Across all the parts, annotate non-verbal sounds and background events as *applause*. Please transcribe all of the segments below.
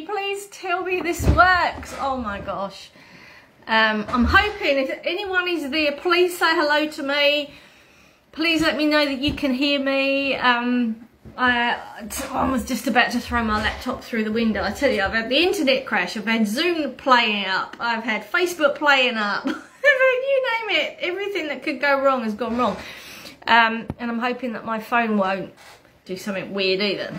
Please tell me this works. Oh my gosh. Um, I'm hoping if anyone is there, please say hello to me. Please let me know that you can hear me. Um, I, I was just about to throw my laptop through the window. I tell you, I've had the internet crash. I've had Zoom playing up. I've had Facebook playing up. *laughs* you name it. Everything that could go wrong has gone wrong. Um, and I'm hoping that my phone won't do something weird either.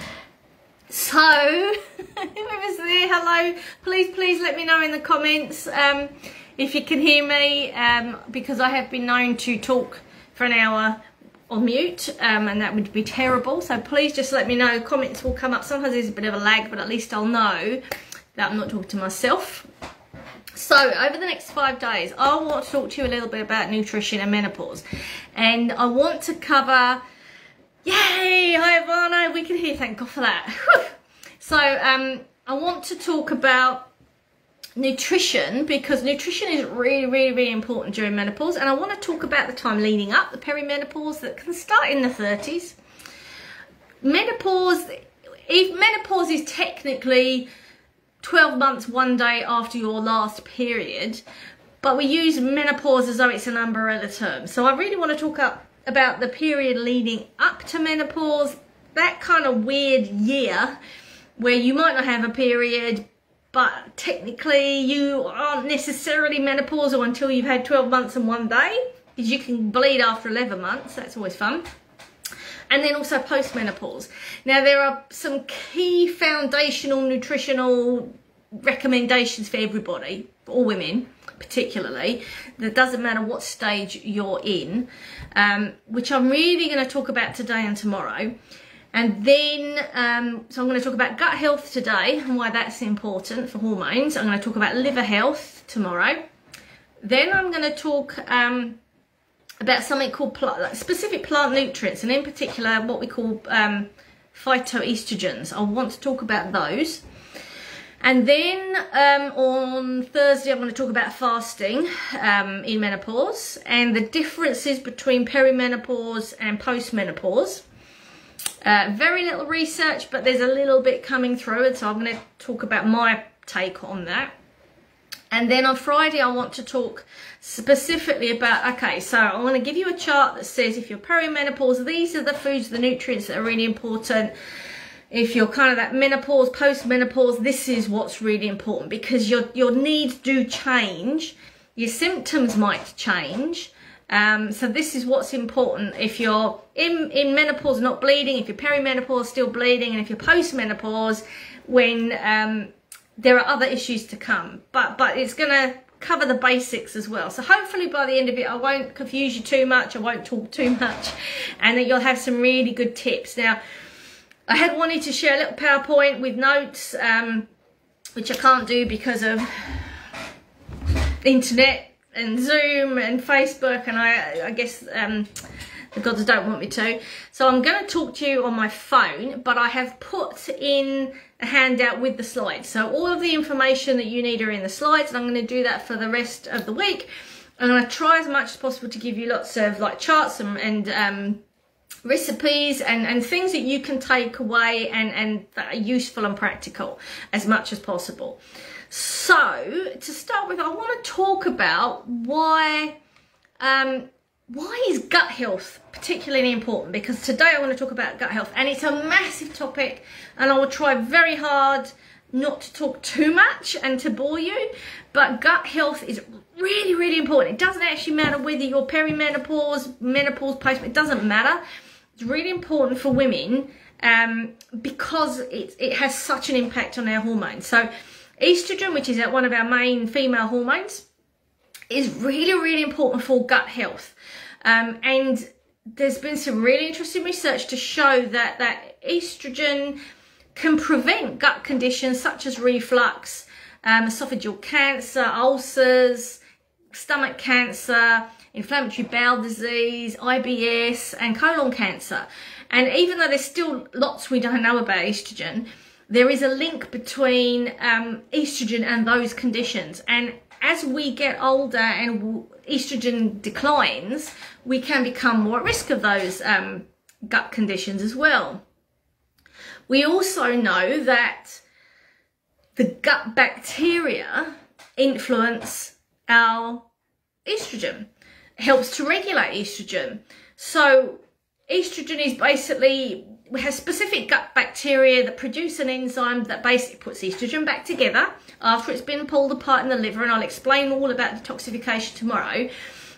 So, *laughs* whoever's there, hello. Please, please let me know in the comments um, if you can hear me um, because I have been known to talk for an hour on mute um, and that would be terrible. So please just let me know. Comments will come up. Sometimes there's a bit of a lag, but at least I'll know that I'm not talking to myself. So over the next five days, I want to talk to you a little bit about nutrition and menopause. And I want to cover Yay! Hi, Ivana. We can hear. Thank God for that. *laughs* so, um, I want to talk about nutrition because nutrition is really, really, really important during menopause. And I want to talk about the time leading up, the perimenopause that can start in the 30s. Menopause, if menopause is technically 12 months, one day after your last period, but we use menopause as though it's an umbrella term. So I really want to talk up about the period leading up to menopause, that kind of weird year where you might not have a period, but technically you aren't necessarily menopausal until you've had 12 months and one day, because you can bleed after 11 months, that's always fun. And then also postmenopause. Now there are some key foundational nutritional recommendations for everybody, all women particularly. That doesn't matter what stage you're in um, which I'm really going to talk about today and tomorrow. And then, um, so I'm going to talk about gut health today and why that's important for hormones. I'm going to talk about liver health tomorrow. Then I'm going to talk um, about something called like specific plant nutrients, and in particular, what we call um, phytoestrogens. I want to talk about those. And then um, on Thursday, I'm going to talk about fasting um, in menopause and the differences between perimenopause and postmenopause. Uh, very little research, but there's a little bit coming through, and so I'm going to talk about my take on that. And then on Friday, I want to talk specifically about, okay, so I want to give you a chart that says if you're perimenopause, these are the foods, the nutrients that are really important if you're kind of that menopause, post-menopause, this is what's really important because your, your needs do change. Your symptoms might change. Um, so this is what's important. If you're in, in menopause not bleeding, if you're perimenopause still bleeding, and if you're post-menopause when um, there are other issues to come. But, but it's going to cover the basics as well. So hopefully by the end of it, I won't confuse you too much. I won't talk too much. And that you'll have some really good tips. Now, I had wanted to share a little PowerPoint with notes, um, which I can't do because of internet and Zoom and Facebook, and I, I guess um, the gods don't want me to. So I'm going to talk to you on my phone, but I have put in a handout with the slides. So all of the information that you need are in the slides, and I'm going to do that for the rest of the week. I'm going to try as much as possible to give you lots of like charts and, and um, recipes and, and things that you can take away and, and that are useful and practical as much as possible. So to start with, I want to talk about why um, why is gut health particularly important? Because today I want to talk about gut health and it's a massive topic and I will try very hard not to talk too much and to bore you, but gut health is really, really important. It doesn't actually matter whether you're perimenopause, menopause, post, it doesn't matter. It's really important for women um, because it, it has such an impact on our hormones. So estrogen, which is one of our main female hormones, is really, really important for gut health. Um, and there's been some really interesting research to show that, that estrogen can prevent gut conditions such as reflux, um, esophageal cancer, ulcers, stomach cancer, inflammatory bowel disease, IBS, and colon cancer. And even though there's still lots we don't know about estrogen, there is a link between um, estrogen and those conditions. And as we get older and estrogen declines, we can become more at risk of those um, gut conditions as well. We also know that the gut bacteria influence our estrogen, helps to regulate estrogen. So estrogen is basically have specific gut bacteria that produce an enzyme that basically puts estrogen back together after it's been pulled apart in the liver and I'll explain all about detoxification tomorrow.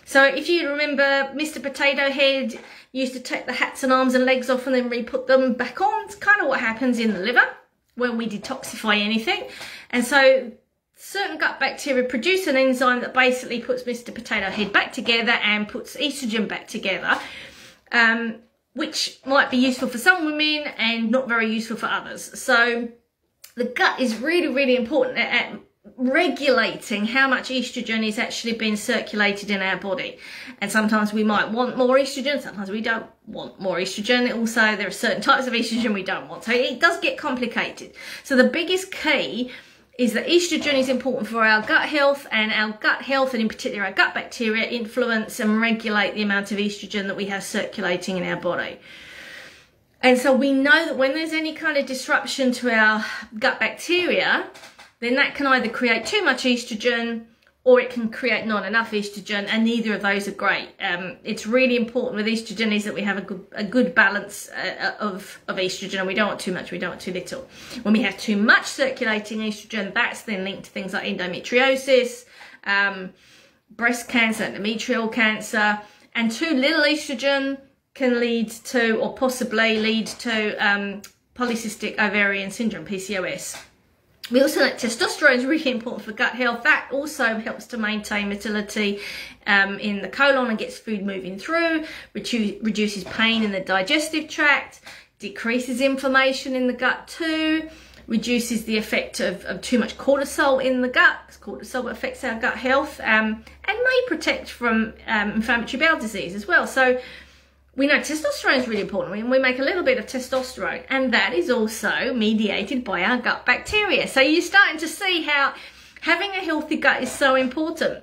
So if you remember Mr. Potato Head used to take the hats and arms and legs off and then re-put them back on. It's kind of what happens in the liver when we detoxify anything. And so certain gut bacteria produce an enzyme that basically puts Mr. Potato Head back together and puts estrogen back together, um, which might be useful for some women and not very useful for others. So the gut is really, really important at regulating how much estrogen is actually being circulated in our body. And sometimes we might want more estrogen, sometimes we don't want more estrogen. Also, there are certain types of estrogen we don't want. So it does get complicated. So the biggest key is that estrogen is important for our gut health and our gut health and in particular our gut bacteria influence and regulate the amount of estrogen that we have circulating in our body. And so we know that when there's any kind of disruption to our gut bacteria, then that can either create too much estrogen or it can create not enough estrogen and neither of those are great. Um, it's really important with estrogen is that we have a good, a good balance uh, of, of estrogen and we don't want too much, we don't want too little. When we have too much circulating estrogen, that's then linked to things like endometriosis, um, breast cancer, endometrial cancer, and too little estrogen can lead to or possibly lead to um, polycystic ovarian syndrome, PCOS. We also know testosterone is really *laughs* important for gut health. That also helps to maintain motility um, in the colon and gets food moving through, reduce, reduces pain in the digestive tract, decreases inflammation in the gut too, reduces the effect of, of too much cortisol in the gut. Cortisol affects our gut health um, and may protect from um, inflammatory bowel disease as well. So we know testosterone is really important. We, we make a little bit of testosterone, and that is also mediated by our gut bacteria. So you're starting to see how having a healthy gut is so important.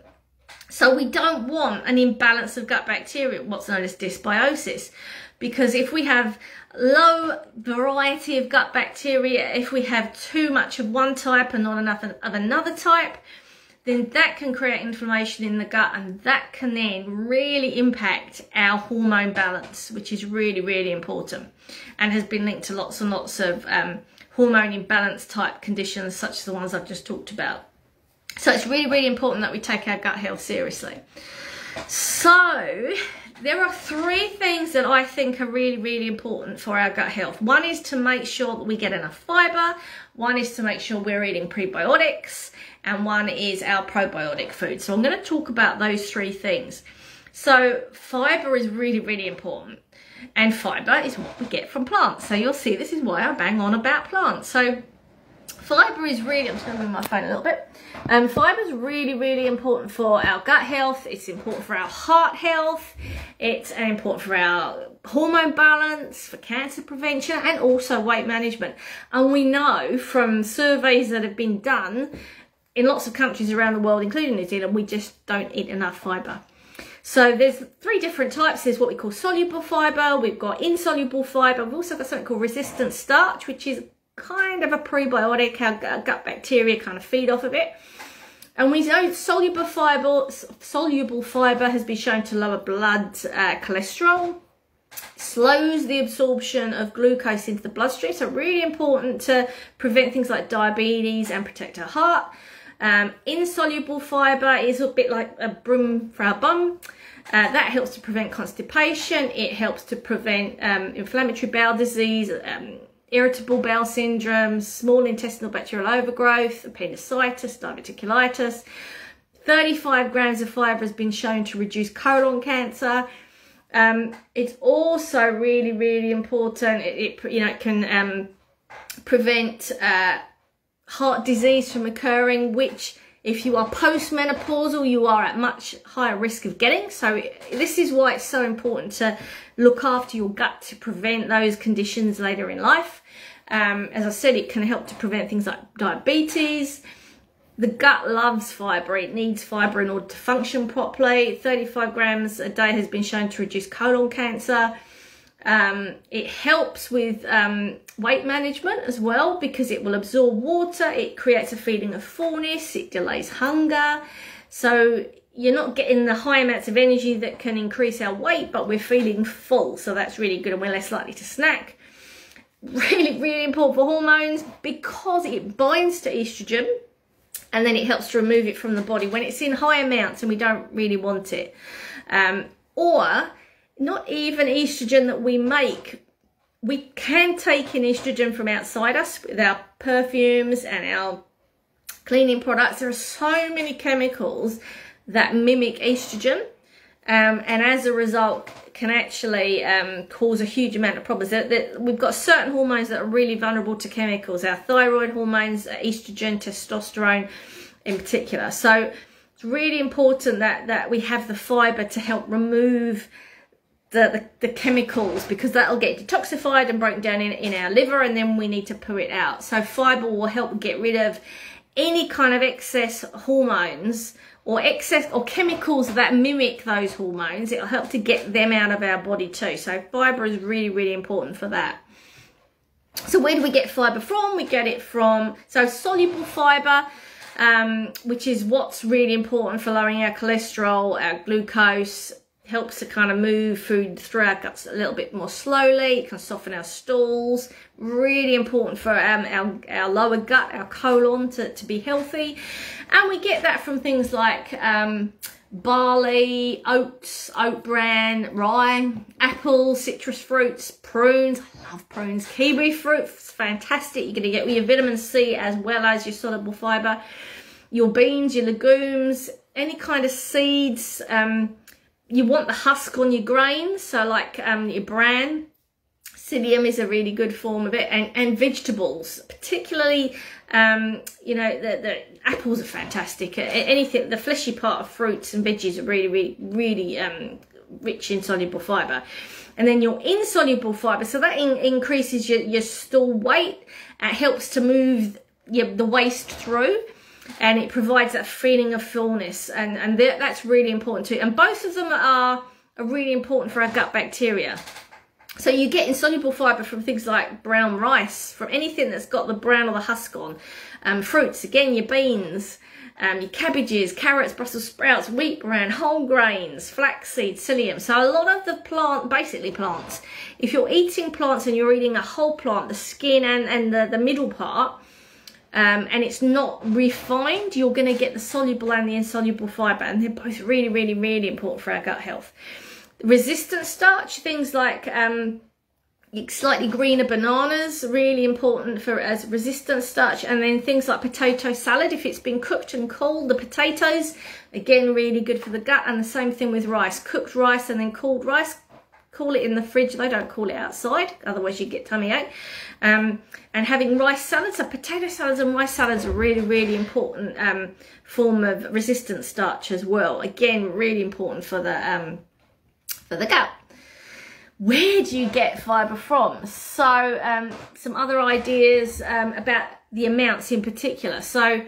So we don't want an imbalance of gut bacteria, what's known as dysbiosis, because if we have low variety of gut bacteria, if we have too much of one type and not enough of another type, then that can create inflammation in the gut and that can then really impact our hormone balance, which is really, really important and has been linked to lots and lots of um, hormone imbalance type conditions, such as the ones I've just talked about. So it's really, really important that we take our gut health seriously. So there are three things that I think are really, really important for our gut health. One is to make sure that we get enough fiber. One is to make sure we're eating prebiotics and one is our probiotic food. So I'm going to talk about those three things. So fiber is really, really important. And fiber is what we get from plants. So you'll see this is why I bang on about plants. So fiber is really, I'm just going to move my phone a little bit. Um, fiber is really, really important for our gut health. It's important for our heart health. It's important for our hormone balance, for cancer prevention, and also weight management. And we know from surveys that have been done in lots of countries around the world, including New Zealand, we just don't eat enough fibre. So there's three different types. There's what we call soluble fibre, we've got insoluble fibre, we've also got something called resistant starch, which is kind of a prebiotic, our gut bacteria kind of feed off of it. And we know soluble fibre, soluble fibre has been shown to lower blood uh, cholesterol, slows the absorption of glucose into the bloodstream. So really important to prevent things like diabetes and protect our heart. Um, insoluble fibre is a bit like a broom for our bum. Uh, that helps to prevent constipation. It helps to prevent um, inflammatory bowel disease, um, irritable bowel syndrome, small intestinal bacterial overgrowth, appendicitis, diverticulitis. 35 grams of fibre has been shown to reduce colon cancer. Um, it's also really, really important. It, it you know, it can um, prevent uh, heart disease from occurring, which if you are postmenopausal, you are at much higher risk of getting. So this is why it's so important to look after your gut to prevent those conditions later in life. Um, as I said, it can help to prevent things like diabetes. The gut loves fibre. It needs fibre in order to function properly. 35 grams a day has been shown to reduce colon cancer. Um, it helps with um, weight management as well because it will absorb water, it creates a feeling of fullness, it delays hunger. So you're not getting the high amounts of energy that can increase our weight, but we're feeling full. So that's really good and we're less likely to snack. Really, really important for hormones because it binds to estrogen and then it helps to remove it from the body when it's in high amounts and we don't really want it. Um, or not even estrogen that we make. We can take in estrogen from outside us with our perfumes and our cleaning products. There are so many chemicals that mimic estrogen. Um, and as a result can actually um, cause a huge amount of problems. That, that we've got certain hormones that are really vulnerable to chemicals, our thyroid hormones, estrogen, testosterone in particular. So it's really important that, that we have the fibre to help remove the, the, the, chemicals because that'll get detoxified and broken down in, in our liver and then we need to poo it out. So fibre will help get rid of any kind of excess hormones or excess or chemicals that mimic those hormones. It'll help to get them out of our body too. So fibre is really, really important for that. So where do we get fibre from? We get it from, so soluble fibre, um, which is what's really important for lowering our cholesterol, our glucose, helps to kind of move food through our guts a little bit more slowly. It can soften our stools. Really important for um, our, our lower gut, our colon to, to be healthy. And we get that from things like um, barley, oats, oat bran, rye, apples, citrus fruits, prunes. I love prunes. Kiwi fruits, fantastic. You're going to get your vitamin C as well as your soluble fibre. Your beans, your legumes, any kind of seeds, um, you want the husk on your grain, so like um, your bran. Psyllium is a really good form of it, and, and vegetables, particularly, um, you know, the, the apples are fantastic. Anything, the fleshy part of fruits and veggies are really, really, really um, rich in soluble fibre. And then your insoluble fibre, so that in, increases your, your stool weight, it helps to move your, the waste through and it provides that feeling of fullness and and that's really important too. And both of them are, are really important for our gut bacteria. So you get insoluble fibre from things like brown rice from anything that's got the brown or the husk on. Um, fruits again your beans um, your cabbages, carrots, Brussels sprouts, wheat bran, whole grains, flaxseed, psyllium. So a lot of the plant, basically plants, if you're eating plants and you're eating a whole plant, the skin and, and the, the middle part, um, and it's not refined, you're going to get the soluble and the insoluble fibre, and they're both really, really, really important for our gut health. Resistant starch, things like um, slightly greener bananas, really important for as resistant starch, and then things like potato salad, if it's been cooked and cooled, the potatoes, again, really good for the gut, and the same thing with rice, cooked rice and then cooled rice, cool it in the fridge. They don't cool it outside, otherwise you get tummy ache. Um, and having rice salads, so potato salads and rice salads are really, really important um, form of resistant starch as well. Again, really important for the um, for the gut. Where do you get fibre from? So um, some other ideas um, about the amounts in particular. So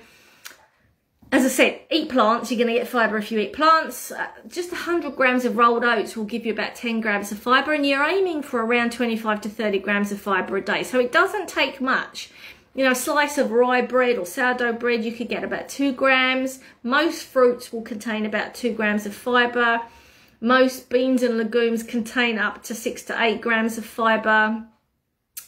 as I said, eat plants. You're going to get fibre if you eat plants. Uh, just 100 grams of rolled oats will give you about 10 grams of fibre, and you're aiming for around 25 to 30 grams of fibre a day. So it doesn't take much. You know, a slice of rye bread or sourdough bread, you could get about 2 grams. Most fruits will contain about 2 grams of fibre. Most beans and legumes contain up to 6 to 8 grams of fibre.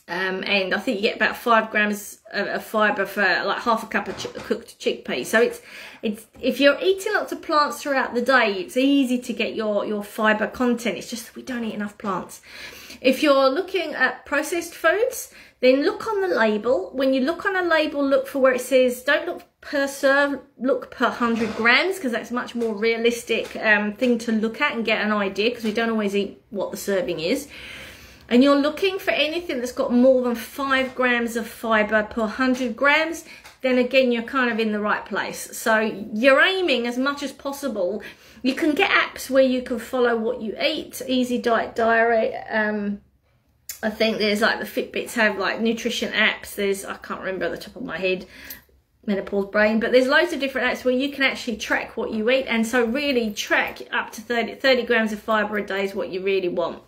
Um, and I think you get about five grams of, of fibre for like half a cup of ch cooked chickpeas. So it's it's if you're eating lots of plants throughout the day, it's easy to get your your fibre content. It's just we don't eat enough plants. If you're looking at processed foods, then look on the label. When you look on a label, look for where it says don't look per serve, look per 100 grams because that's much more realistic um, thing to look at and get an idea because we don't always eat what the serving is and you're looking for anything that's got more than five grams of fiber per 100 grams, then again, you're kind of in the right place. So you're aiming as much as possible. You can get apps where you can follow what you eat, Easy Diet Diary. Um, I think there's like the Fitbits have like nutrition apps. There's, I can't remember at the top of my head, menopause brain, but there's loads of different apps where you can actually track what you eat. And so really track up to 30, 30 grams of fiber a day is what you really want.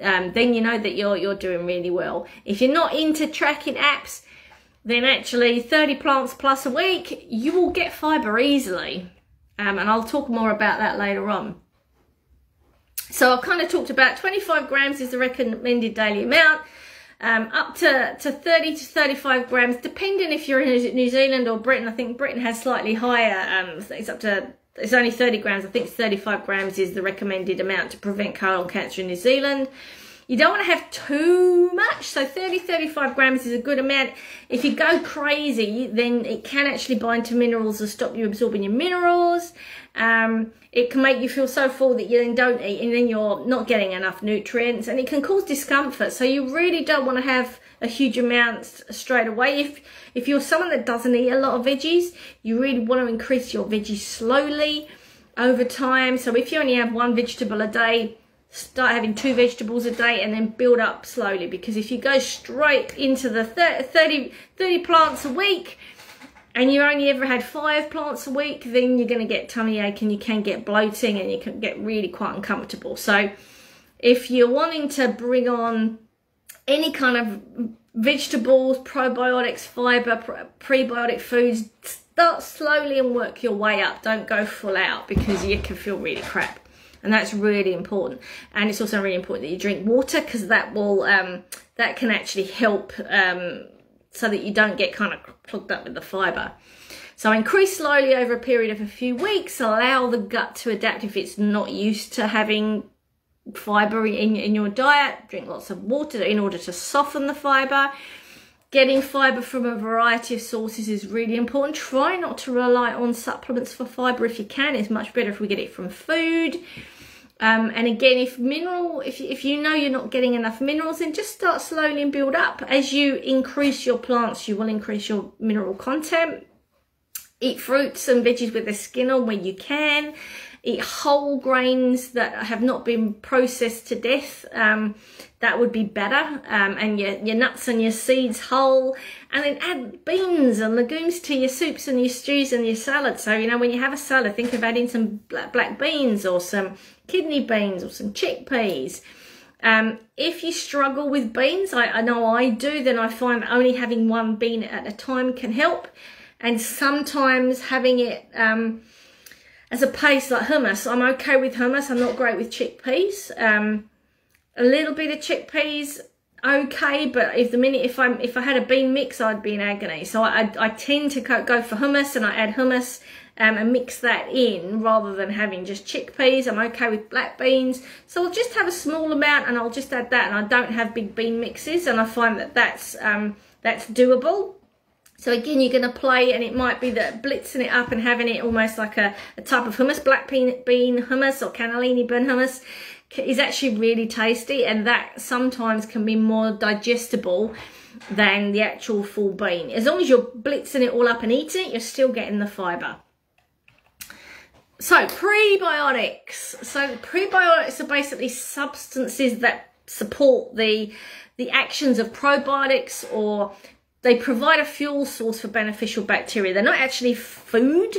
Um, then you know that you're you're doing really well. If you're not into tracking apps, then actually 30 plants plus a week, you will get fiber easily. Um, and I'll talk more about that later on. So I've kind of talked about 25 grams is the recommended daily amount. Um, up to, to 30 to 35 grams, depending if you're in New Zealand or Britain. I think Britain has slightly higher, um, it's up to, it's only 30 grams. I think 35 grams is the recommended amount to prevent colon cancer in New Zealand. You don't want to have too much. So 30, 35 grams is a good amount. If you go crazy, then it can actually bind to minerals and stop you absorbing your minerals. Um, it can make you feel so full that you then don't eat and then you're not getting enough nutrients and it can cause discomfort. So you really don't want to have a huge amount straight away. If if you're someone that doesn't eat a lot of veggies, you really want to increase your veggies slowly over time. So if you only have one vegetable a day, start having two vegetables a day and then build up slowly because if you go straight into the 30, 30 plants a week and you only ever had five plants a week then you're going to get tummy ache and you can get bloating and you can get really quite uncomfortable so if you're wanting to bring on any kind of vegetables probiotics fiber prebiotic foods start slowly and work your way up. Don't go full out because you can feel really crap. And that's really important. And it's also really important that you drink water because that will um, that can actually help um, so that you don't get kind of plugged up with the fiber. So increase slowly over a period of a few weeks. Allow the gut to adapt if it's not used to having fiber in, in your diet drink lots of water in order to soften the fiber Getting fiber from a variety of sources is really important. Try not to rely on supplements for fiber if you can. It's much better if we get it from food. Um, and again, if mineral, if, if you know you're not getting enough minerals, then just start slowly and build up. As you increase your plants, you will increase your mineral content. Eat fruits and veggies with the skin on where you can eat whole grains that have not been processed to death. Um, that would be better. Um, and your, your nuts and your seeds whole. And then add beans and legumes to your soups and your stews and your salad. So, you know, when you have a salad, think of adding some black, black beans or some kidney beans or some chickpeas. Um, if you struggle with beans, I, I know I do, then I find only having one bean at a time can help. And sometimes having it, um, as a paste like hummus, I'm okay with hummus. I'm not great with chickpeas. Um, a little bit of chickpeas, okay, but if the minute if I'm if I had a bean mix, I'd be in agony. So I I, I tend to go for hummus and I add hummus um, and mix that in rather than having just chickpeas. I'm okay with black beans, so I'll just have a small amount and I'll just add that. And I don't have big bean mixes, and I find that that's um, that's doable. So again, you're going to play and it might be that blitzing it up and having it almost like a, a type of hummus, black bean, bean hummus or cannellini bean hummus is actually really tasty and that sometimes can be more digestible than the actual full bean. As long as you're blitzing it all up and eating it, you're still getting the fibre. So prebiotics. So prebiotics are basically substances that support the the actions of probiotics or they provide a fuel source for beneficial bacteria. They're not actually food.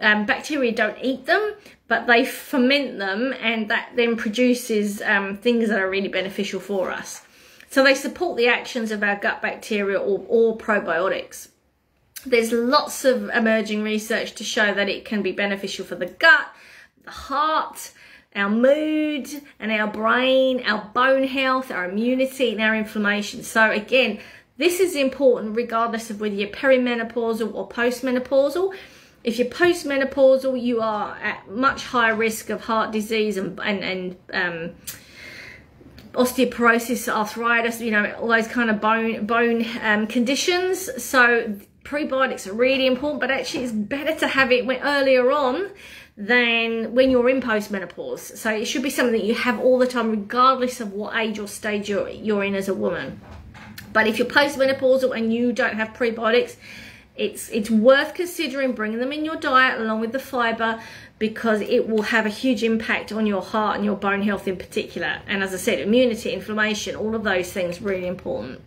Um, bacteria don't eat them, but they ferment them and that then produces um, things that are really beneficial for us. So they support the actions of our gut bacteria or, or probiotics. There's lots of emerging research to show that it can be beneficial for the gut, the heart, our mood and our brain, our bone health, our immunity and our inflammation. So again, this is important regardless of whether you're perimenopausal or postmenopausal. If you're postmenopausal, you are at much higher risk of heart disease and, and, and um, osteoporosis, arthritis, you know, all those kind of bone, bone um, conditions. So prebiotics are really important, but actually it's better to have it earlier on than when you're in postmenopause. So it should be something that you have all the time, regardless of what age or stage you're, you're in as a woman. But if you're postmenopausal and you don't have prebiotics, it's it's worth considering bringing them in your diet along with the fiber because it will have a huge impact on your heart and your bone health in particular. And as I said, immunity, inflammation, all of those things really important.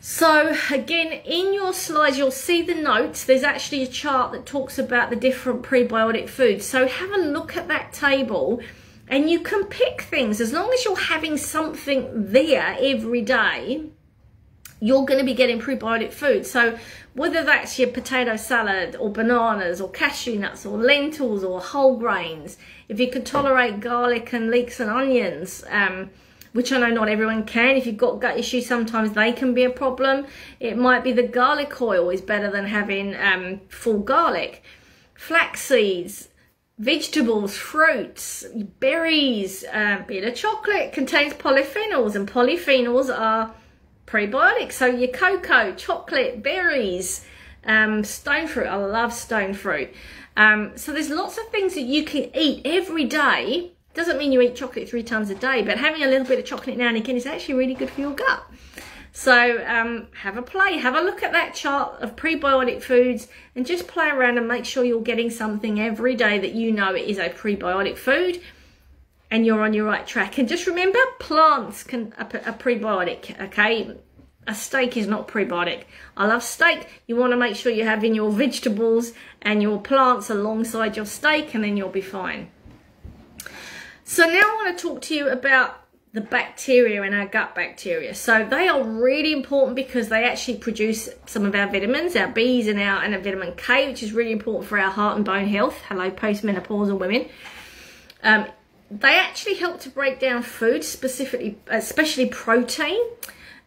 So again, in your slides, you'll see the notes. There's actually a chart that talks about the different prebiotic foods. So have a look at that table And you can pick things as long as you're having something there every day. You're going to be getting prebiotic food. So whether that's your potato salad or bananas or cashew nuts or lentils or whole grains, if you can tolerate garlic and leeks and onions, um, which I know not everyone can. If you've got gut issues, sometimes they can be a problem. It might be the garlic oil is better than having um, full garlic. Flax seeds, vegetables, fruits, berries, uh, bitter chocolate contains polyphenols, and polyphenols are prebiotics. So your cocoa, chocolate, berries, um, stone fruit. I love stone fruit. Um, so there's lots of things that you can eat every day doesn't mean you eat chocolate three times a day, but having a little bit of chocolate now and again is actually really good for your gut. So um, have a play, have a look at that chart of prebiotic foods and just play around and make sure you're getting something every day that you know is a prebiotic food and you're on your right track. And just remember, plants can a, a prebiotic, okay? A steak is not prebiotic. I love steak. You want to make sure you're having your vegetables and your plants alongside your steak and then you'll be fine. So now I want to talk to you about the bacteria in our gut bacteria. So they are really important because they actually produce some of our vitamins, our B's and our and our vitamin K, which is really important for our heart and bone health. Hello, postmenopausal women. Um, they actually help to break down food, specifically, especially protein.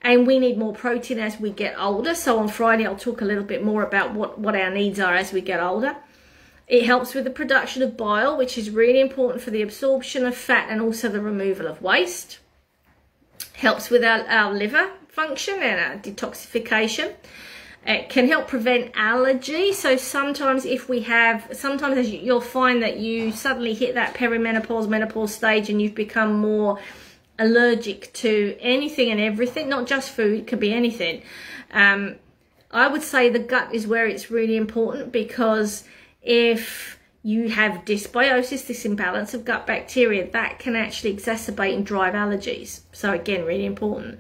And we need more protein as we get older. So on Friday, I'll talk a little bit more about what, what our needs are as we get older. It helps with the production of bile, which is really important for the absorption of fat and also the removal of waste. Helps with our, our liver function and our detoxification. It can help prevent allergy. So sometimes if we have, sometimes you'll find that you suddenly hit that perimenopause, menopause stage and you've become more allergic to anything and everything, not just food, it could be anything. Um, I would say the gut is where it's really important because if you have dysbiosis, this imbalance of gut bacteria, that can actually exacerbate and drive allergies. So again, really important.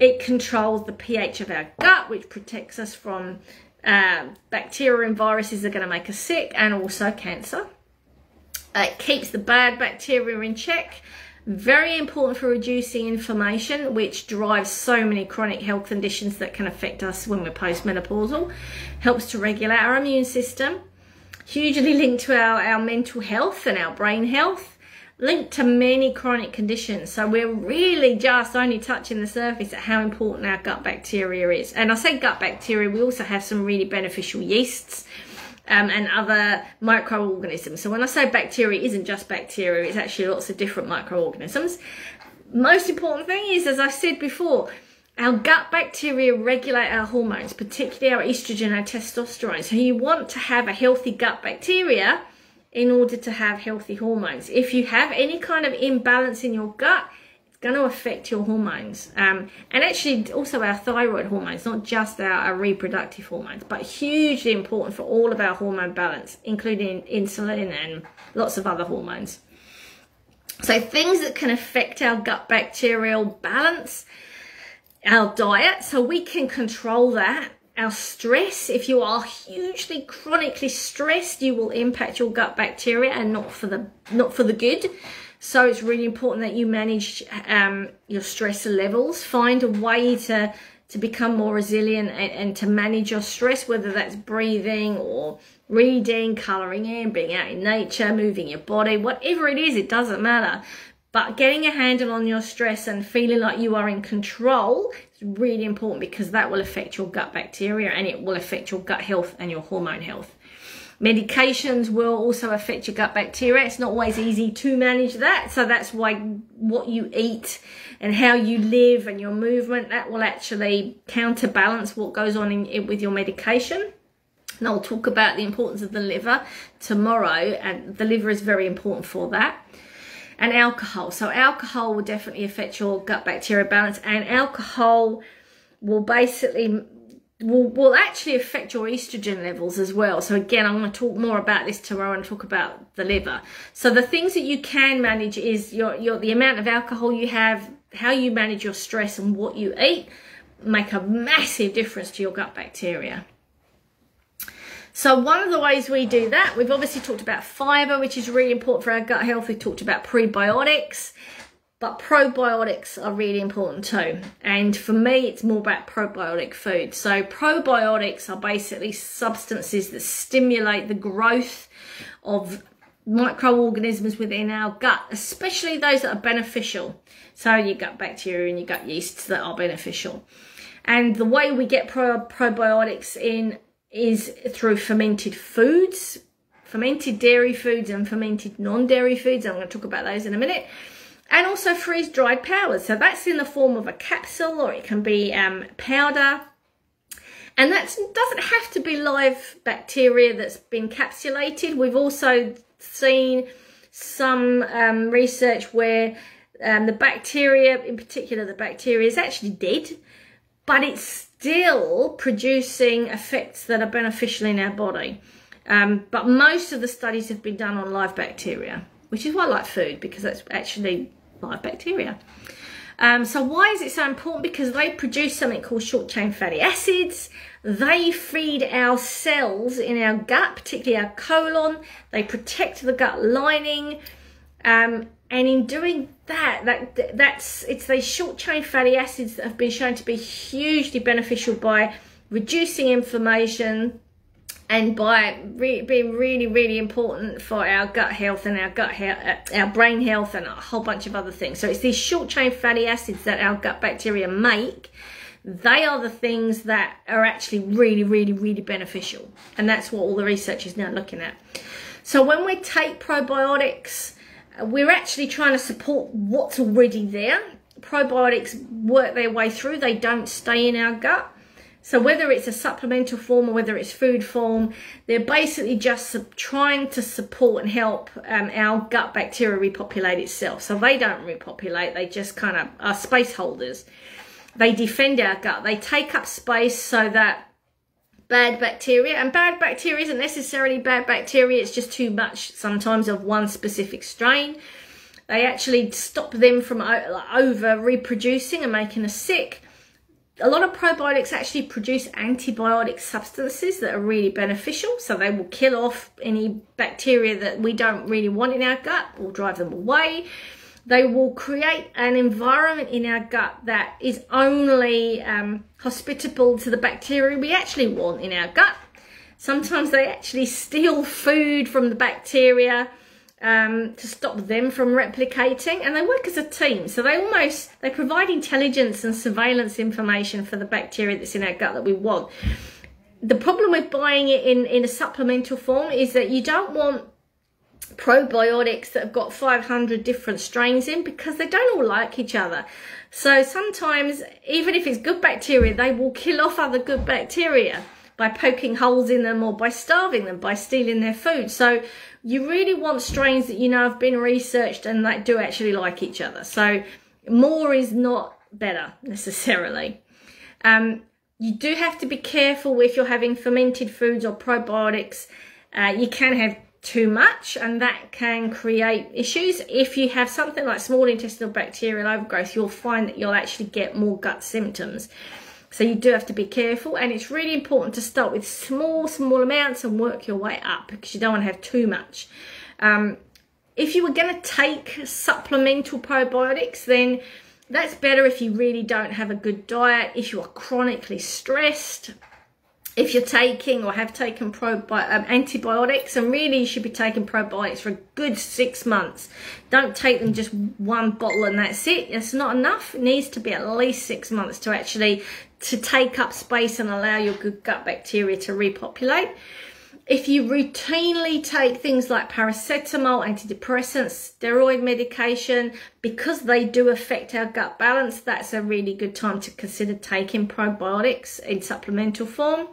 It controls the pH of our gut, which protects us from uh, bacteria and viruses that are going to make us sick and also cancer. It keeps the bad bacteria in check. Very important for reducing inflammation, which drives so many chronic health conditions that can affect us when we're postmenopausal. Helps to regulate our immune system hugely linked to our, our mental health and our brain health, linked to many chronic conditions. So we're really just only touching the surface at how important our gut bacteria is. And I say gut bacteria, we also have some really beneficial yeasts. Um, and other microorganisms. So when I say bacteria, isn't just bacteria, it's actually lots of different microorganisms. Most important thing is, as I said before, our gut bacteria regulate our hormones, particularly our estrogen and testosterone. So you want to have a healthy gut bacteria in order to have healthy hormones. If you have any kind of imbalance in your gut, it's going to affect your hormones. Um, and actually also our thyroid hormones, not just our, our reproductive hormones, but hugely important for all of our hormone balance, including insulin and lots of other hormones. So things that can affect our gut bacterial balance our diet so we can control that. Our stress if you are hugely chronically stressed you will impact your gut bacteria and not for the not for the good. So it's really important that you manage um, your stress levels. Find a way to to become more resilient and, and to manage your stress whether that's breathing or reading coloring in being out in nature moving your body whatever it is it doesn't matter but getting a handle on your stress and feeling like you are in control is really important because that will affect your gut bacteria and it will affect your gut health and your hormone health. Medications will also affect your gut bacteria. It's not always easy to manage that. So that's why what you eat and how you live and your movement, that will actually counterbalance what goes on in, with your medication. And I'll talk about the importance of the liver tomorrow and the liver is very important for that and alcohol. So alcohol will definitely affect your gut bacteria balance and alcohol will basically will, will actually affect your estrogen levels as well. So again, I'm going to talk more about this tomorrow and talk about the liver. So the things that you can manage is your, your the amount of alcohol you have, how you manage your stress and what you eat make a massive difference to your gut bacteria. So one of the ways we do that, we've obviously talked about fiber, which is really important for our gut health. We've talked about prebiotics, but probiotics are really important too. And for me, it's more about probiotic food. So probiotics are basically substances that stimulate the growth of microorganisms within our gut, especially those that are beneficial. So your gut bacteria and your gut yeasts that are beneficial. And the way we get pro probiotics in is through fermented foods, fermented dairy foods and fermented non-dairy foods. I'm going to talk about those in a minute. And also freeze-dried powders. So that's in the form of a capsule or it can be um, powder. And that doesn't have to be live bacteria that's been capsulated. We've also seen some um, research where um, the bacteria, in particular the bacteria, is actually dead, but it's still producing effects that are beneficial in our body. Um, but most of the studies have been done on live bacteria, which is why I like food, because that's actually live bacteria. Um, so why is it so important? Because they produce something called short chain fatty acids. They feed our cells in our gut, particularly our colon. They protect the gut lining. Um, and in doing that, that that's it's these short chain fatty acids that have been shown to be hugely beneficial by reducing inflammation, and by re being really really important for our gut health and our gut health uh, our brain health and a whole bunch of other things. So it's these short chain fatty acids that our gut bacteria make. They are the things that are actually really really really beneficial. And that's what all the research is now looking at. So when we take probiotics we're actually trying to support what's already there probiotics work their way through they don't stay in our gut so whether it's a supplemental form or whether it's food form, they're basically just trying to support and help um, our gut bacteria repopulate itself. So they don't repopulate, they just kind of are space holders. They defend our gut. They take up space so that bad bacteria, and bad bacteria isn't necessarily bad bacteria, it's just too much sometimes of one specific strain. They actually stop them from over reproducing and making us sick a lot of probiotics actually produce antibiotic substances that are really beneficial. So they will kill off any bacteria that we don't really want in our gut or drive them away. They will create an environment in our gut that is only um, hospitable to the bacteria we actually want in our gut. Sometimes they actually steal food from the bacteria um, to stop them from replicating and they work as a team so they almost they provide intelligence and surveillance information for the bacteria that's in our gut that we want the problem with buying it in in a supplemental form is that you don't want probiotics that have got 500 different strains in because they don't all like each other so sometimes even if it's good bacteria they will kill off other good bacteria by poking holes in them or by starving them by stealing their food so you really want strains that you know have been researched and that do actually like each other. So more is not better necessarily. Um, you do have to be careful if you're having fermented foods or probiotics. Uh, you can have too much and that can create issues. If you have something like small intestinal bacterial overgrowth, you'll find that you'll actually get more gut symptoms. So you do have to be careful and it's really important to start with small, small amounts and work your way up because you don't want to have too much. Um, if you were going to take supplemental probiotics, then that's better if you really don't have a good diet, if you are chronically stressed, if you're taking or have taken probi um, antibiotics and really you should be taking probiotics for a good six months. Don't take them just one bottle and that's it. It's not enough. It needs to be at least six months to actually to take up space and allow your good gut bacteria to repopulate. If you routinely take things like paracetamol, antidepressants, steroid medication, because they do affect our gut balance, that's a really good time to consider taking probiotics in supplemental form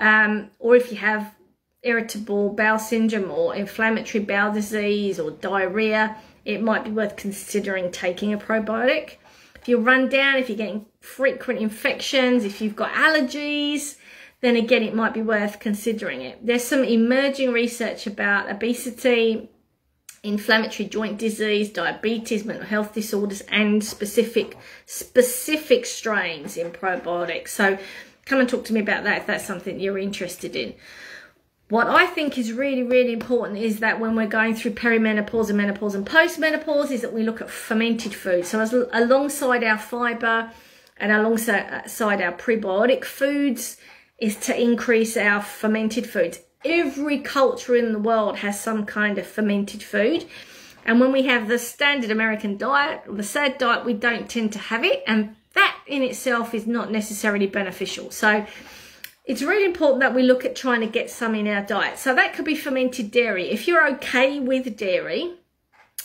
um, or if you have irritable bowel syndrome or inflammatory bowel disease or diarrhea, it might be worth considering taking a probiotic. If you're run down, if you're getting frequent infections, if you've got allergies, then again, it might be worth considering it. There's some emerging research about obesity, inflammatory joint disease, diabetes, mental health disorders, and specific specific strains in probiotics. So come and talk to me about that if that's something you're interested in. what I think is really, really important is that when we're going through perimenopause and menopause and postmenopause is that we look at fermented food. So as, alongside our fibre and alongside our prebiotic foods is to increase our fermented foods. Every culture in the world has some kind of fermented food. And when we have the standard American diet, the SAD diet, we don't tend to have it. And that in itself is not necessarily beneficial. So it's really important that we look at trying to get some in our diet. So that could be fermented dairy. If you're okay with dairy,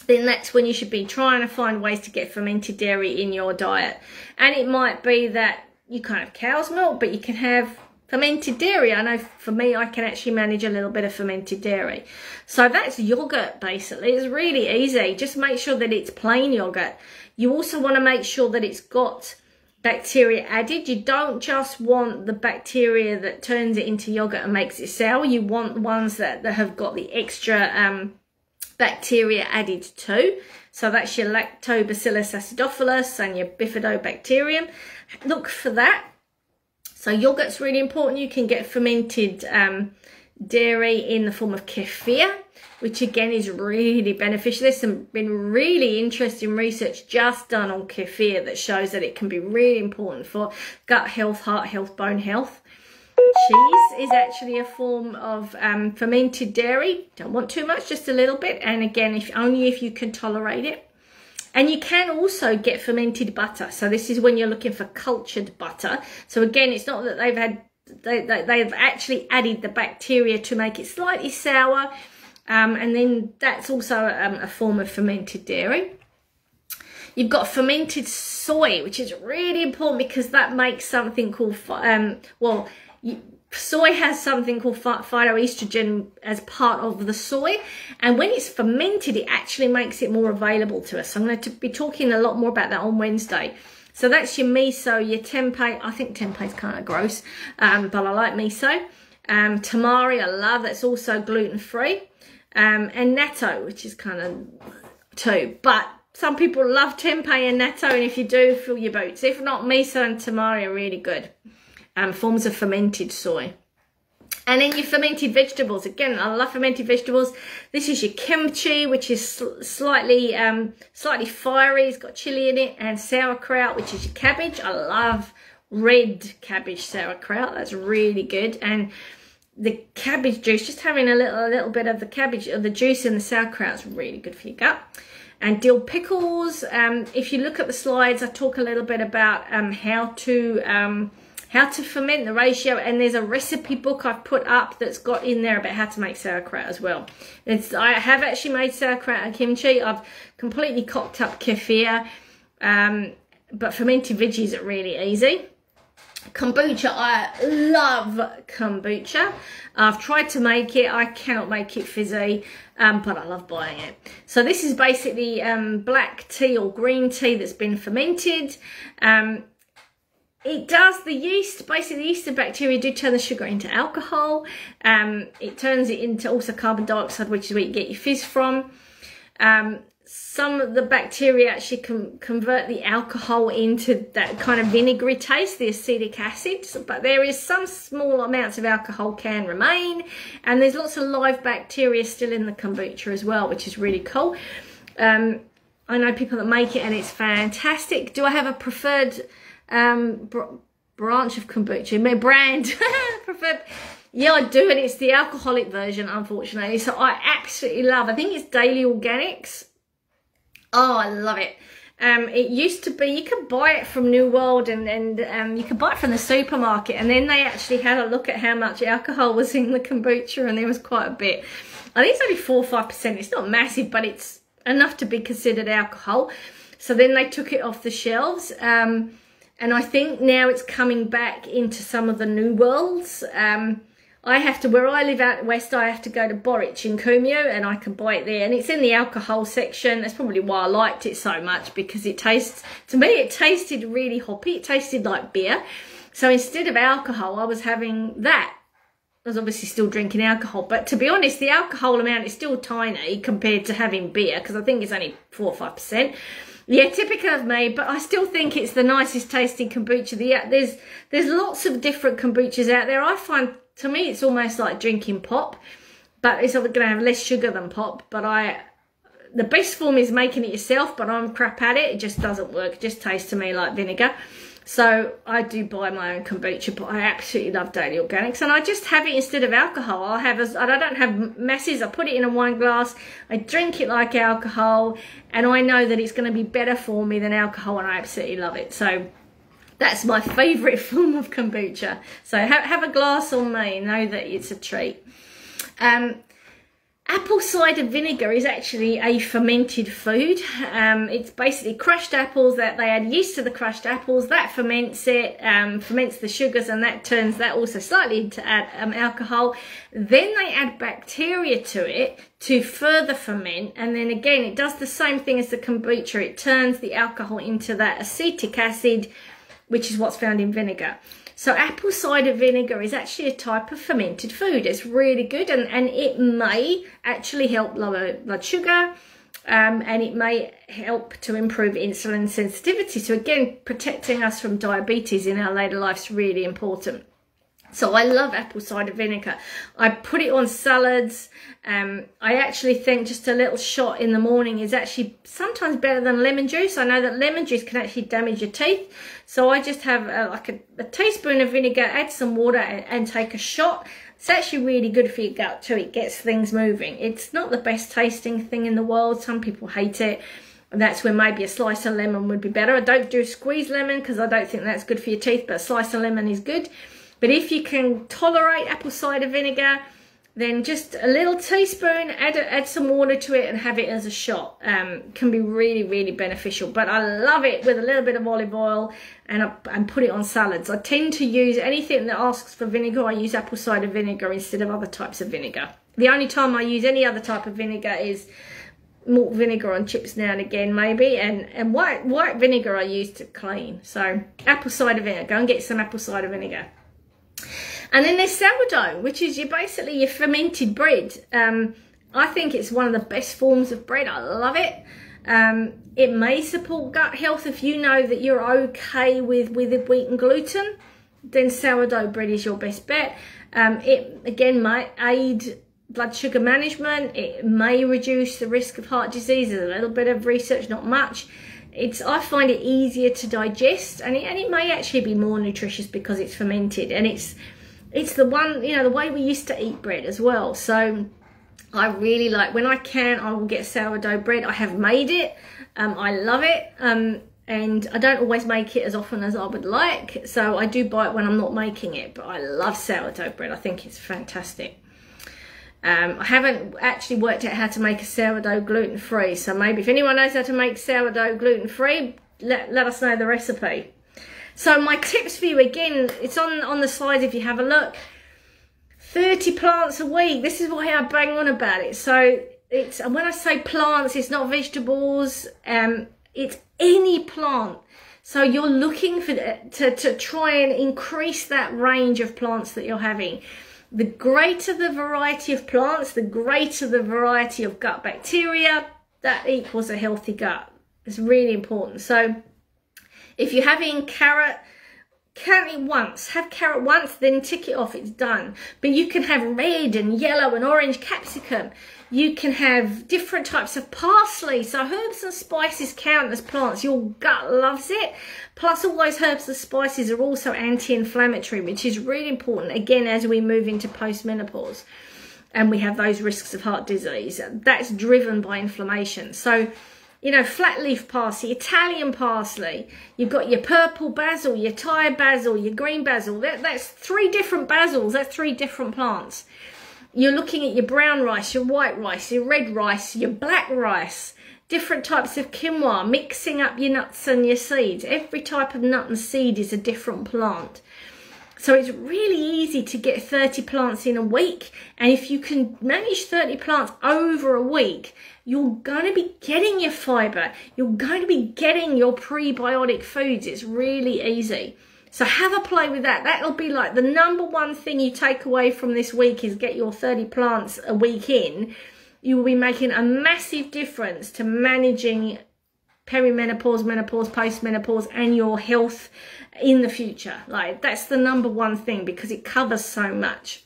then that's when you should be trying to find ways to get fermented dairy in your diet. And it might be that you can't have cow's milk, but you can have fermented dairy. I know for me, I can actually manage a little bit of fermented dairy. So that's yogurt, basically. It's really easy. Just make sure that it's plain yogurt. You also want to make sure that it's got bacteria added. You don't just want the bacteria that turns it into yogurt and makes it sour. You want ones that, that have got the extra um, bacteria added too. So that's your lactobacillus acidophilus and your bifidobacterium. Look for that. So yogurt's really important. You can get fermented um, dairy in the form of kefir which again is really beneficial. There's some been really interesting research just done on kefir that shows that it can be really important for gut health, heart health, bone health. Cheese is actually a form of um, fermented dairy. Don't want too much, just a little bit. And again, if only if you can tolerate it. And you can also get fermented butter. So this is when you're looking for cultured butter. So again, it's not that they've had, they, they, they've actually added the bacteria to make it slightly sour um, and then that's also um, a form of fermented dairy. You've got fermented soy, which is really important because that makes something called, um, well, soy has something called phytoestrogen as part of the soy. And when it's fermented, it actually makes it more available to us. So I'm going to be talking a lot more about that on Wednesday. So that's your miso, your tempeh. I think tempeh is kind of gross, um, but I like miso. Um, tamari, I love. That's also gluten-free um, and natto, which is kind of too. But some people love tempeh and natto, and if you do, fill your boots. If not, miso and tamari are really good. Um, forms of fermented soy. And then your fermented vegetables. Again, I love fermented vegetables. This is your kimchi, which is sl slightly um, slightly fiery. It's got chili in it. And sauerkraut, which is your cabbage. I love red cabbage sauerkraut. That's really good. And the cabbage juice, just having a little a little bit of the cabbage or the juice in the sauerkraut is really good for your gut. And dill pickles. Um, if you look at the slides, I talk a little bit about um, how to um, how to ferment the ratio. And there's a recipe book I've put up that's got in there about how to make sauerkraut as well. It's I have actually made sauerkraut and kimchi. I've completely cocked up kefir. Um, but fermented veggies are really easy. Kombucha, I love kombucha. I've tried to make it. I cannot make it fizzy, um, but I love buying it. So this is basically um, black tea or green tea that's been fermented. Um, it does, the yeast, basically the yeast and bacteria do turn the sugar into alcohol. Um, it turns it into also carbon dioxide, which is where you get your fizz from. Um, some of the bacteria actually can convert the alcohol into that kind of vinegary taste, the acetic acid. But there is some small amounts of alcohol can remain. And there's lots of live bacteria still in the kombucha as well, which is really cool. Um, I know people that make it and it's fantastic. Do I have a preferred um, br branch of kombucha? My brand *laughs* preferred. Yeah, I do, and it's the alcoholic version, unfortunately. So I absolutely love. I think it's Daily Organics Oh, I love it. Um, it used to be you could buy it from New World and, and um, you could buy it from the supermarket and then they actually had a look at how much alcohol was in the kombucha and there was quite a bit. I think it's only 4 or 5%. It's not massive, but it's enough to be considered alcohol. So then they took it off the shelves. Um, and I think now it's coming back into some of the New Worlds. Um, I have to, where I live out west, I have to go to Boric in Kumeu and I can buy it there. And it's in the alcohol section. That's probably why I liked it so much because it tastes, to me, it tasted really hoppy. It tasted like beer. So instead of alcohol, I was having that. Was obviously still drinking alcohol, but to be honest, the alcohol amount is still tiny compared to having beer because I think it's only four or five percent. Yeah, typical of me, but I still think it's the nicest tasting kombucha. The, there's there's lots of different kombuchas out there. I find to me, it's almost like drinking pop, but it's going to have less sugar than pop. But I, the best form is making it yourself, but I'm crap at it. It just doesn't work. It just tastes to me like vinegar. So I do buy my own kombucha, but I absolutely love Daily Organics, and I just have it instead of alcohol. I have, a, I don't have masses. I put it in a wine glass. I drink it like alcohol, and I know that it's going to be better for me than alcohol, and I absolutely love it. So that's my favourite *laughs* form of kombucha. So have, have a glass on me. Know that it's a treat. Um, Apple cider vinegar is actually a fermented food. Um, it's basically crushed apples that they add yeast to the crushed apples. That ferments it, um, ferments the sugars, and that turns that also slightly into um, alcohol. Then they add bacteria to it to further ferment, and then again it does the same thing as the kombucha. It turns the alcohol into that acetic acid, which is what's found in vinegar. So apple cider vinegar is actually a type of fermented food. It's really good and, and it may actually help lower blood sugar um, and it may help to improve insulin sensitivity. So again, protecting us from diabetes in our later life is really important. So I love apple cider vinegar. I put it on salads. Um, I actually think just a little shot in the morning is actually sometimes better than lemon juice. I know that lemon juice can actually damage your teeth. So I just have a, like a, a, teaspoon of vinegar, add some water and, and take a shot. It's actually really good for your gut too. It gets things moving. It's not the best tasting thing in the world. Some people hate it. That's where maybe a slice of lemon would be better. I don't do squeezed lemon because I don't think that's good for your teeth, but a slice of lemon is good. But if you can tolerate apple cider vinegar, then just a little teaspoon, add, add some water to it and have it as a shot. Um, can be really, really beneficial. But I love it with a little bit of olive oil and, and put it on salads. I tend to use anything that asks for vinegar. I use apple cider vinegar instead of other types of vinegar. The only time I use any other type of vinegar is malt vinegar on chips now and again maybe and and white white vinegar I use to clean so apple cider vinegar go and get some apple cider vinegar and then there's sourdough, which is your basically your fermented bread. Um, I think it's one of the best forms of bread. I love it. Um, it may support gut health if you know that you're okay with, with wheat and gluten. Then sourdough bread is your best bet. Um, it again might aid blood sugar management. It may reduce the risk of heart disease. There's a little bit of research, not much. It's I find it easier to digest, and it, and it may actually be more nutritious because it's fermented and it's it's the one, you know, the way we used to eat bread as well. So I really like, when I can, I will get sourdough bread. I have made it. Um, I love it. Um, and I don't always make it as often as I would like. So I do buy it when I'm not making it. But I love sourdough bread. I think it's fantastic. Um, I haven't actually worked out how to make a sourdough gluten-free. So maybe if anyone knows how to make sourdough gluten-free, let, let us know the recipe. So my tips for you, again, it's on, on the slides if you have a look. 30 plants a week. This is why I bang on about it. So it's, and when I say plants, it's not vegetables. Um, it's any plant. So you're looking for to, to try and increase that range of plants that you're having. The greater the variety of plants, the greater the variety of gut bacteria, that equals a healthy gut. It's really important. So if you're having carrot, carrot once. Have carrot once, then tick it off, it's done. But you can have red and yellow and orange capsicum. You can have different types of parsley. So herbs and spices count as plants. Your gut loves it. Plus all those herbs and spices are also anti-inflammatory, which is really important, again, as we move into post-menopause and we have those risks of heart disease. That's driven by inflammation. So you know, flat leaf parsley, Italian parsley. You've got your purple basil, your Thai basil, your green basil. That, that's three different basils. That's three different plants. You're looking at your brown rice, your white rice, your red rice, your black rice, different types of quinoa, mixing up your nuts and your seeds. Every type of nut and seed is a different plant. So it's really easy to get 30 plants in a week. And if you can manage 30 plants over a week, you're going to be getting your fiber. You're going to be getting your prebiotic foods. It's really easy. So have a play with that. That'll be like the number one thing you take away from this week is get your 30 plants a week in. You will be making a massive difference to managing perimenopause, menopause, postmenopause, and your health in the future. Like that's the number one thing because it covers so much.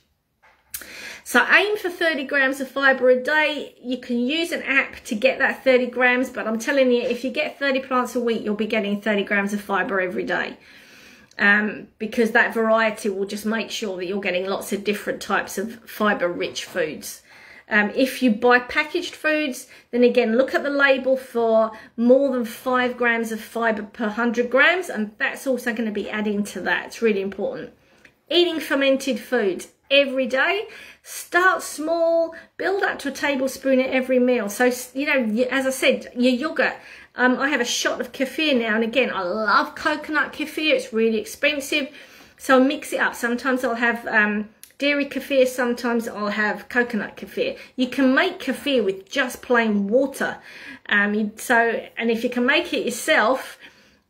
So aim for 30 grams of fibre a day. You can use an app to get that 30 grams, but I'm telling you, if you get 30 plants a week, you'll be getting 30 grams of fibre every day. Um, because that variety will just make sure that you're getting lots of different types of fibre rich foods. Um, if you buy packaged foods, then again, look at the label for more than five grams of fibre per 100 grams, and that's also going to be adding to that. It's really important. Eating fermented foods every day. Start small, build up to a tablespoon at every meal. So, you know, as I said, your yogurt. Um, I have a shot of kefir now, and again, I love coconut kefir. It's really expensive, so I mix it up. Sometimes I'll have um, dairy kefir, sometimes I'll have coconut kefir. You can make kefir with just plain water. Um, so, and if you can make it yourself,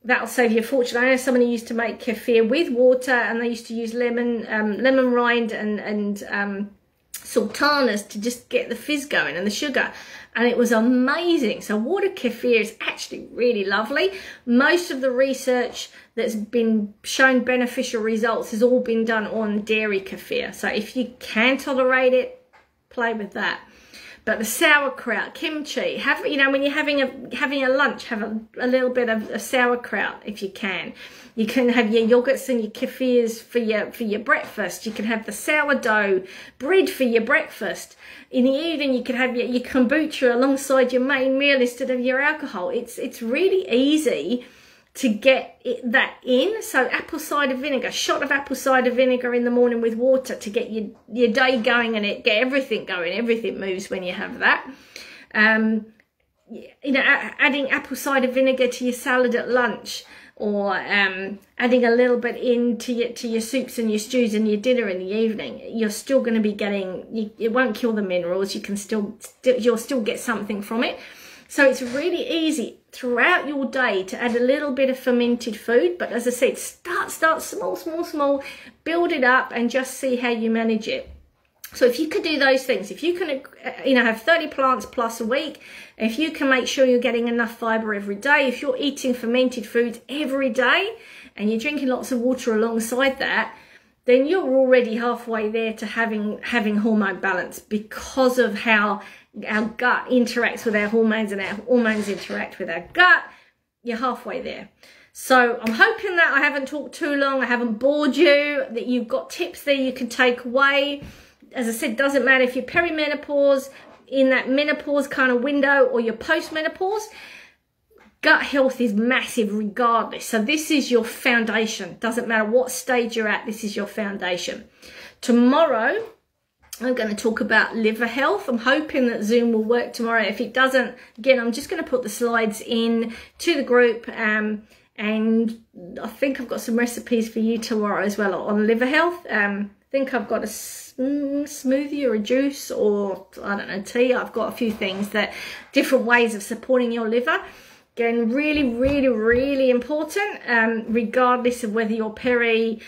that'll save you a fortune. I know someone who used to make kefir with water and they used to use lemon, um, lemon rind and, and um, sultanas to just get the fizz going and the sugar. And it was amazing. So water kefir is actually really lovely. Most of the research that's been shown beneficial results has all been done on dairy kefir. So if you can tolerate it, play with that. But the sauerkraut, kimchi, have you know when you're having a having a lunch, have a, a little bit of a sauerkraut if you can. You can have your yogurts and your kefirs for your for your breakfast. You can have the sourdough bread for your breakfast. In the evening, you can have your, your kombucha alongside your main meal instead of your alcohol. It's it's really easy to get it, that in. So apple cider vinegar, shot of apple cider vinegar in the morning with water to get your, your day going and it get everything going. Everything moves when you have that. Um, you know, adding apple cider vinegar to your salad at lunch or um, adding a little bit into your, to your soups and your stews and your dinner in the evening, you're still going to be getting, you, it won't kill the minerals. You can still, still, you'll still get something from it. So it's really easy throughout your day to add a little bit of fermented food. But as I said, start, start small, small, small, build it up and just see how you manage it. So if you could do those things, if you can, uh, you know, have 30 plants plus a week, if you can make sure you're getting enough fiber every day, if you're eating fermented foods every day and you're drinking lots of water alongside that, then you're already halfway there to having having hormone balance because of how our gut interacts with our hormones and our hormones interact with our gut, you're halfway there. So I'm hoping that I haven't talked too long, I haven't bored you, that you've got tips there you can take away. As I said, doesn't matter if you're perimenopause, in that menopause kind of window, or your post-menopause, gut health is massive regardless. So this is your foundation. Doesn't matter what stage you're at, this is your foundation. Tomorrow, I'm going to talk about liver health. I'm hoping that Zoom will work tomorrow. If it doesn't, again, I'm just going to put the slides in to the group. Um, and I think I've got some recipes for you tomorrow as well on liver health. Um, think I've got a smoothie or a juice or, I don't know, tea. I've got a few things that, different ways of supporting your liver. Again, really, really, really important, um, regardless of whether you're peri,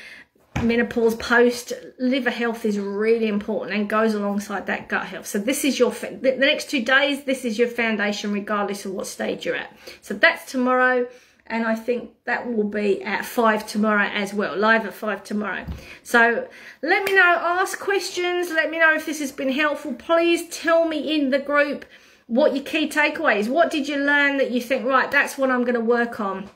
menopause post liver health is really important and goes alongside that gut health so this is your the next two days this is your foundation regardless of what stage you're at so that's tomorrow and I think that will be at five tomorrow as well live at five tomorrow so let me know ask questions let me know if this has been helpful please tell me in the group what your key takeaways what did you learn that you think right that's what I'm going to work on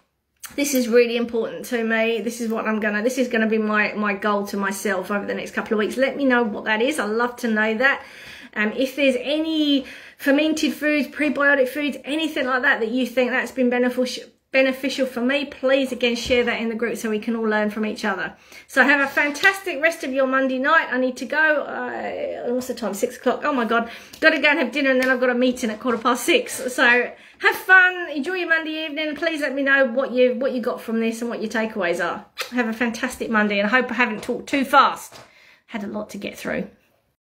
this is really important to me. This is what I'm gonna, this is gonna be my, my goal to myself over the next couple of weeks. Let me know what that is. i love to know that. Um, if there's any fermented foods, prebiotic foods, anything like that that you think that's been beneficial, beneficial for me, please again share that in the group so we can all learn from each other. So have a fantastic rest of your Monday night. I need to go. Uh, what's the time? Six o'clock. Oh my God. Got to go and have dinner and then I've got a meeting at quarter past six. So have fun, enjoy your Monday evening. Please let me know what you what you got from this and what your takeaways are. Have a fantastic Monday, and I hope I haven't talked too fast. Had a lot to get through.